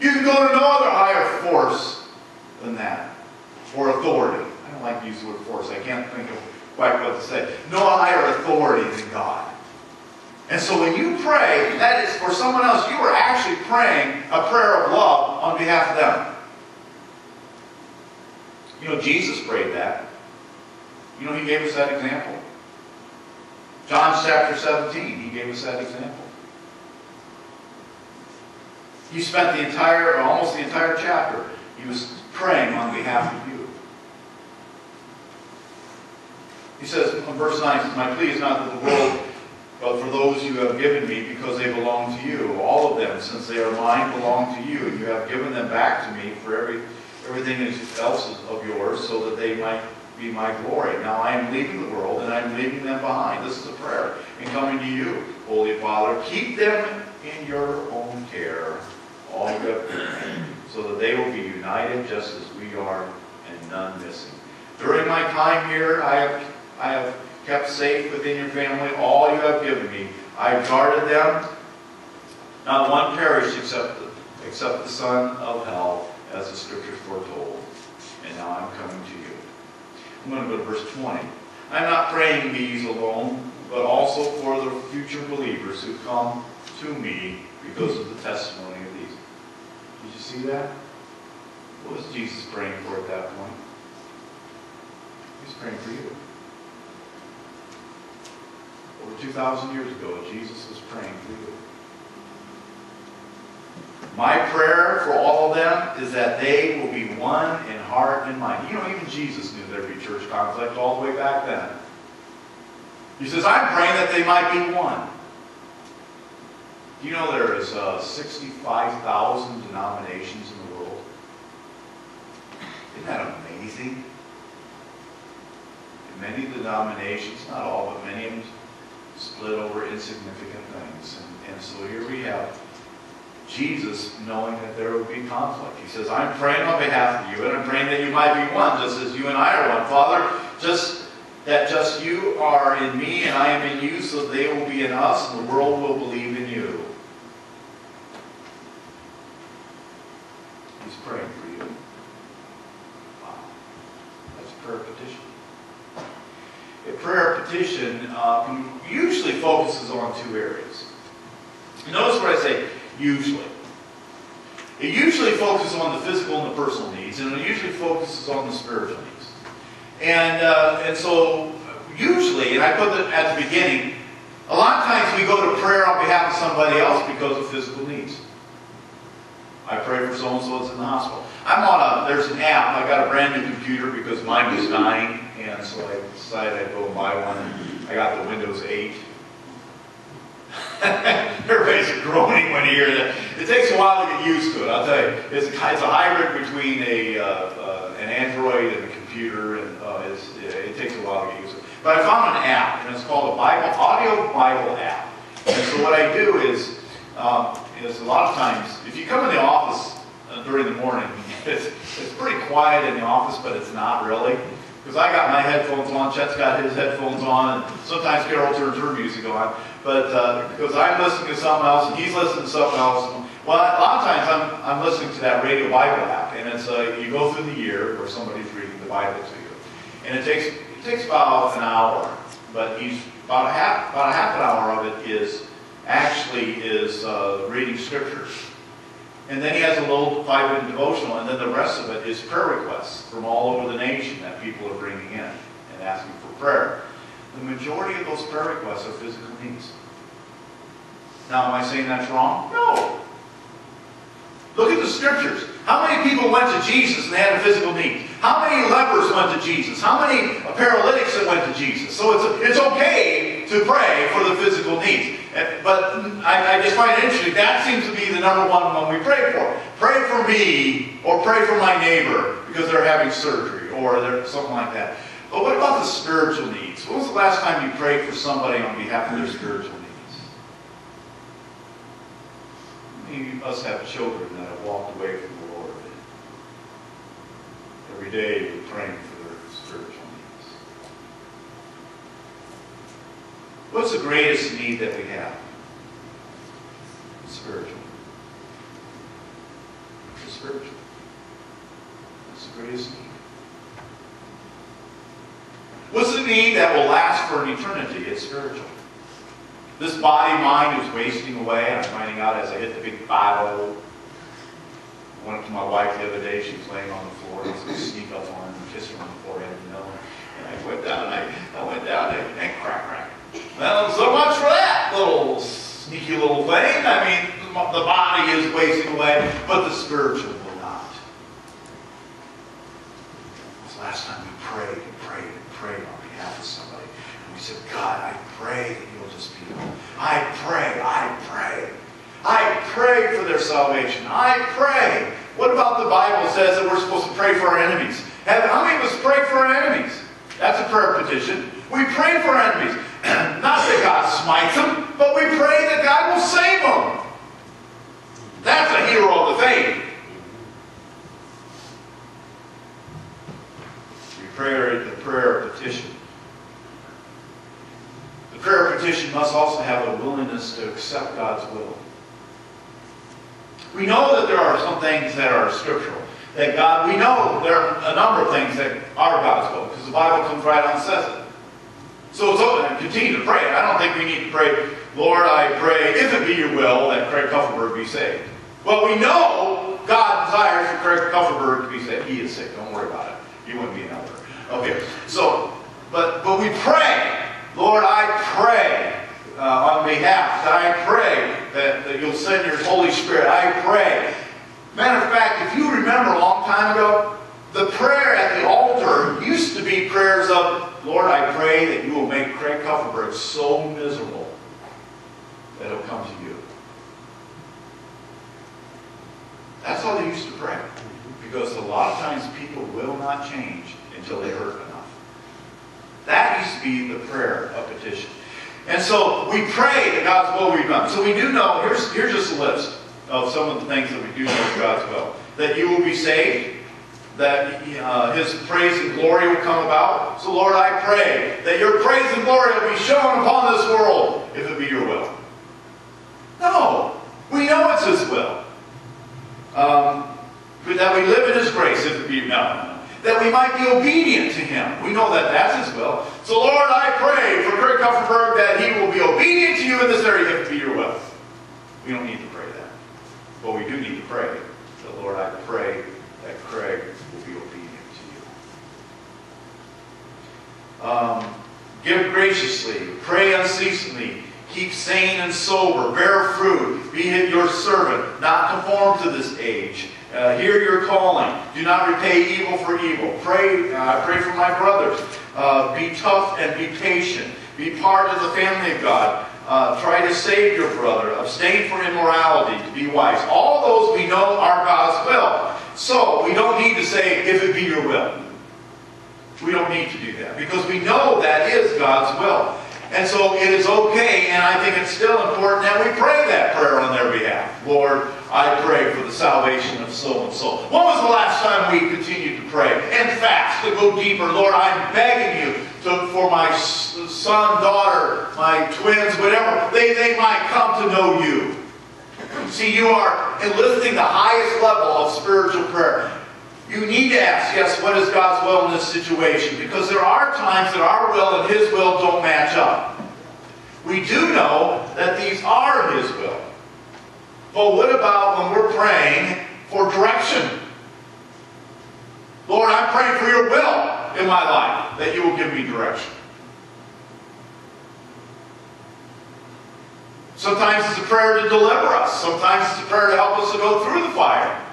You can go to no other higher force than that, or authority. I don't like to use the word force. I can't think of quite what to say. No higher authority than God. And so when you pray, that is for someone else, you are actually praying a prayer of love on behalf of them. You know, Jesus prayed that. You know, he gave us that example. John chapter 17, he gave us that example. He spent the entire, almost the entire chapter, he was praying on behalf of you. He says in verse 9, says, My plea is not that the world, but for those you have given me, because they belong to you. All of them, since they are mine, belong to you. You have given them back to me for every everything else of yours, so that they might be my glory. Now I am leaving the world, and I am leaving them behind. This is a prayer. And coming to you, Holy Father, keep them in your own care, all have so that they will be united just as we are, and none missing. During my time here, I have, I have kept safe within your family all you have given me. I have guarded them. Not one perished except the, except the son of hell, as the scriptures foretold. And now I'm coming to you. I'm going to go to verse 20. I'm not praying these alone, but also for the future believers who come to me because of the testimony of these. Did you see that? What was Jesus praying for at that point? He was praying for you. Over 2,000 years ago, Jesus was praying for you. My prayer for all of them is that they will be one in heart and mind. You know, even Jesus knew there'd be church conflict all the way back then. He says, I'm praying that they might be one. You know there is uh, 65,000 denominations in the world? Isn't that amazing? And many denominations, not all, but many of them split over insignificant things. And, and so here we have Jesus knowing that there would be conflict. He says, I'm praying on behalf of you, and I'm praying that you might be one, just as you and I are one. Father, just that just you are in me and I am in you, so they will be in us, and the world will believe in you. He's praying for you. Wow. That's a prayer petition. A uh, usually focuses on two areas. Notice what I say usually. It usually focuses on the physical and the personal needs, and it usually focuses on the spiritual needs. And, uh, and so, usually, and I put it at the beginning, a lot of times we go to prayer on behalf of somebody else because of physical needs. I pray for so-and-so that's in the hospital. I'm on a, there's an app, I got a brand new computer because mine was dying, and so I decided I'd go and buy one. I got the Windows 8 Everybody's groaning when you hear that. It takes a while to get used to it, I'll tell you. It's, it's a hybrid between a, uh, uh, an Android and a computer, and uh, it takes a while to get used to it. But I found an app, and it's called a Bible, Audio Bible app. And so what I do is, um, is a lot of times, if you come in the office uh, during the morning, it's, it's pretty quiet in the office, but it's not really. Because I got my headphones on, Chet's got his headphones on, and sometimes Carol turns her music on. But uh, because I'm listening to something else and he's listening to something else. Well, a lot of times I'm, I'm listening to that radio Bible app, and it's uh, you go through the year where somebody's reading the Bible to you, and it takes it takes about an hour, but he's about a half about a half an hour of it is actually is uh, reading scriptures. And then he has a little five-minute devotional, and then the rest of it is prayer requests from all over the nation that people are bringing in and asking for prayer. The majority of those prayer requests are physical needs. Now, am I saying that's wrong? No. Look at the scriptures. How many people went to Jesus and they had a physical need? How many lepers went to Jesus? How many paralytics that went to Jesus? So it's, it's okay to pray for the physical needs. But I, I just find it interesting. That seems to be the number one one we pray for. Pray for me or pray for my neighbor because they're having surgery or something like that. But what about the spiritual needs? When was the last time you prayed for somebody on behalf of their spiritual needs? Maybe of us have children that have walked away from the Lord. Every day you're praying for their spiritual needs. What's the greatest need that we have? Spiritual. spiritual. That's the greatest need. What's the need that will last for an eternity? It's spiritual. This body mind is wasting away. I'm finding out as I hit the big 5 I went up to my wife the other day. She was laying on the floor. I was going to sneak up on her and kiss her on the forehead, you know. And I went down and I, I went down and, and crack, crack. Well, so much for that little sneaky little thing. I mean, the body is wasting away, but the spiritual will not. This last time we prayed and prayed and prayed on behalf of somebody. And we said, God, I pray that you'll just be I pray, I pray. I pray for their salvation. I pray. What about the Bible says that we're supposed to pray for our enemies? How many of us pray for our enemies? That's a prayer petition. We pray for our enemies. Not that God smites them, but we pray that God will save them. That's a hero of the faith. We pray the prayer of petition. The prayer of petition must also have a willingness to accept God's will. We know that there are some things that are scriptural. That God, we know there are a number of things that are God's will, because the Bible comes right on and says it. So it's open and continue to pray. I don't think we need to pray, Lord, I pray, if it be your will, that Craig Kupferberg be saved. Well, we know God desires for Craig Kupferberg to be saved. He is sick. Don't worry about it. He wouldn't be an elder. Okay. So, but but we pray, Lord, I pray uh, on behalf. That I pray that, that you'll send your Holy Spirit. I pray. Matter of fact, if you remember a long time ago, the prayer at the altar used to be prayers of, Lord, I pray that you will make Craig Kupferberg so miserable that he'll come to you. That's how they used to pray. Because a lot of times people will not change until they hurt enough. That used to be the prayer of petition. And so we pray that God's will be done. So we do know, here's, here's just a list of some of the things that we do know God's will. That you will be saved, that uh, His praise and glory will come about. So Lord, I pray that your praise and glory will be shown upon this world, if it be your will. No, we know it's His will. Um, that we live in His grace, if it be no, that we might be obedient to Him. We know that that's His will. So Lord, I pray for Craig Kupferberg that he will be obedient to you in this area, if it be your will. We don't need to pray that. But we do need to pray that, Lord, I pray that Craig will be obedient to you. Um, give graciously, pray unceasingly, keep sane and sober, bear fruit, be your servant, not conform to this age. Uh, hear your calling. Do not repay evil for evil. Pray. Uh, I pray for my brothers. Uh, be tough and be patient. Be part of the family of God. Uh, try to save your brother. Abstain from immorality. To be wise. All those we know are God's will. So we don't need to say, if it be your will. We don't need to do that because we know that is God's will. And so it is okay, and I think it's still important that we pray that prayer on their behalf. Lord, I pray for the salvation of so and so. When was the last time we continued to pray and fast to go deeper? Lord, I'm begging you to, for my son, daughter, my twins, whatever, they, they might come to know you. See, you are enlisting the highest level of spiritual prayer. You need to ask, yes, what is God's will in this situation? Because there are times that our will and His will don't match up. We do know that these are His will. But what about when we're praying for direction? Lord, I'm praying for your will in my life, that you will give me direction. Sometimes it's a prayer to deliver us. Sometimes it's a prayer to help us to go through the fire.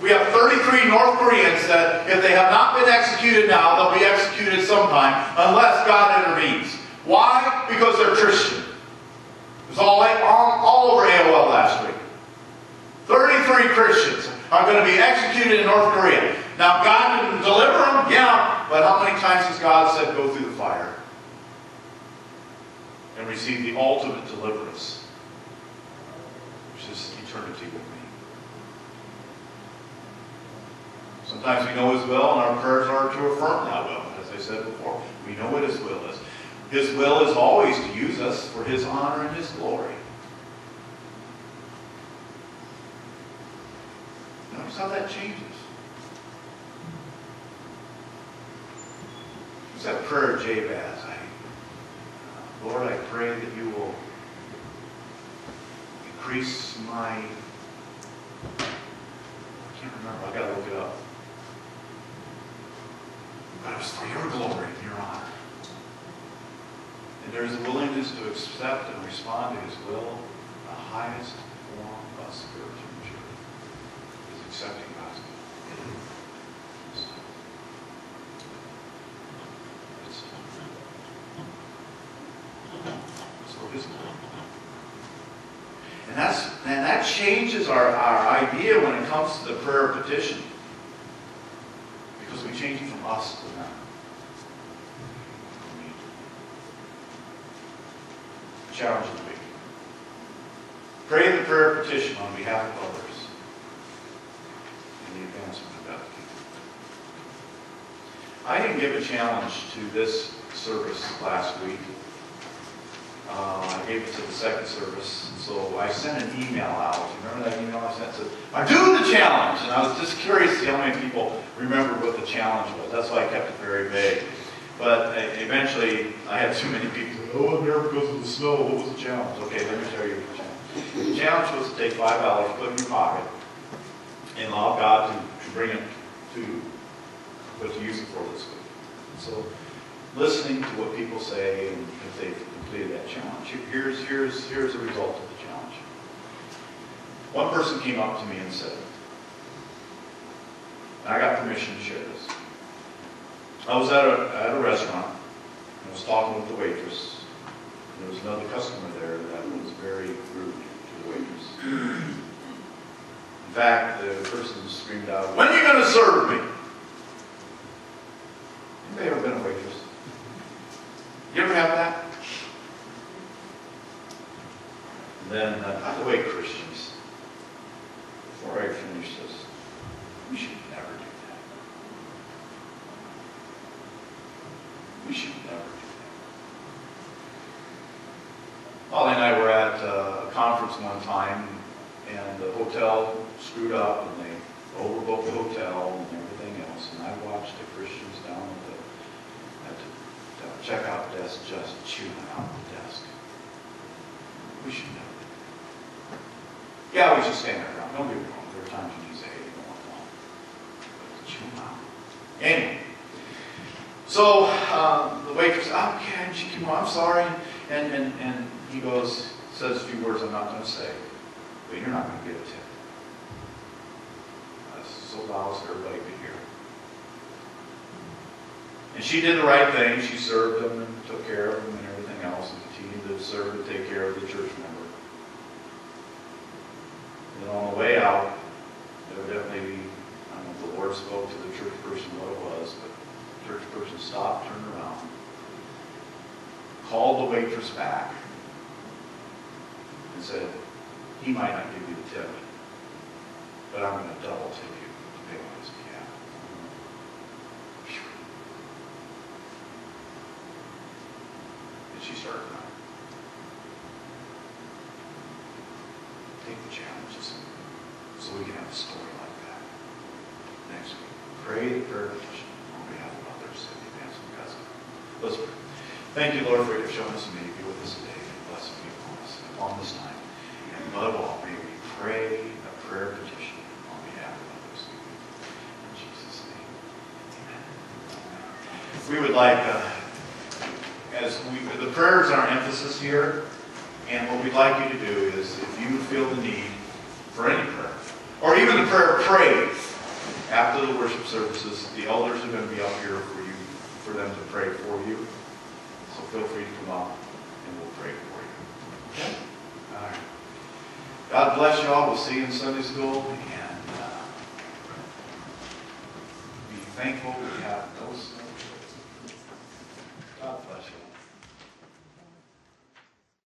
We have 33 North Koreans that, if they have not been executed now, they'll be executed sometime unless God intervenes. Why? Because they're Christian. It was all, all, over AOL last week. 33 Christians are going to be executed in North Korea. Now, God can deliver them, yeah, but how many times has God said, go through the fire and receive the ultimate deliverance, which is eternity with me? Sometimes we know His will, and our prayers are to affirm that will. As I said before, we know what His will is. His will is always to use us for His honor and His glory. Notice how that changes. It's that prayer Jabez. I, uh, Lord, I pray that you will increase my. I can't remember. I gotta look it up. But it was for your glory and your honor. And there's a willingness to accept and respond to His will, the highest form of spiritual maturity is accepting God's will. It's- it's for His glory. And that's and that changes our, our idea when it comes to the prayer petition. Them. Challenge of the week. Pray the prayer petition on behalf of others in the advancement of God's kingdom. I didn't give a challenge to this service last week. Uh, I gave it to the second service, so I sent an email out. Remember that email I sent? Said, I'm doing the challenge, and I was just curious to see how many people remembered what the challenge was. That's why I kept it very vague. But uh, eventually, I had too many people. Oh, I'm there because of the snow. What was the challenge? Okay, let me tell you the challenge. The challenge was to take five dollars, put it in your pocket, and allow God to, to bring it to what to use it for this week. So, listening to what people say and if they've completed that challenge. Here's, here's, here's the result of the challenge. One person came up to me and said, and I got permission to share this. I was at a, at a restaurant, and I was talking with the waitress. There was another customer there that was very rude to the waitress. In fact, the person screamed out, when are you going to serve me? Anybody ever been a waitress? You ever have that? And then, uh, by the way, Christians, before I finish this, we should never do that. We should never do Ollie and I were at uh, a conference one time, and the hotel screwed up, and they overbooked the hotel and everything else, and I watched the Christians down at the, at the checkout desk just chewing out the desk. We should that. Yeah, we should stand our ground. Don't be wrong. There are times when you say, hey, you don't want But chew them out. Anyway. So um, the waitress, okay, she came on, I'm sorry. And, and, and he goes, says a few words I'm not going to say. But you're not going to get a tip. That's so loud so everybody could hear. And she did the right thing. She served them and took care of them and everything else and continued to serve and take care of the church member. And then on the way out, evidently, I don't know if the Lord spoke to the church person what it was, but the church person stopped, turned around, called the waitress back, and said, he might not give you the tip, but I'm going to double tip you to pay on his behalf. And she started crying. Take the challenges so we can have a story like that next week. Pray the prayer petition on behalf of others in the advance of God's. Let's pray. Thank you, Lord, for your showing us and may you be with us today and upon us upon this time. Above all, may we pray a prayer petition on behalf of others. In Jesus' name, amen. We would like, uh, as we, the prayer is our emphasis here, and what we'd like you to do is, if you feel the need for any prayer, or even the prayer of praise, after the worship services, the elders are going to be up here for you, for them to pray for you. So feel free to come up, and we'll pray for you. Okay? All right. God bless you all. We'll see you in Sunday school, and uh, be thankful we have those.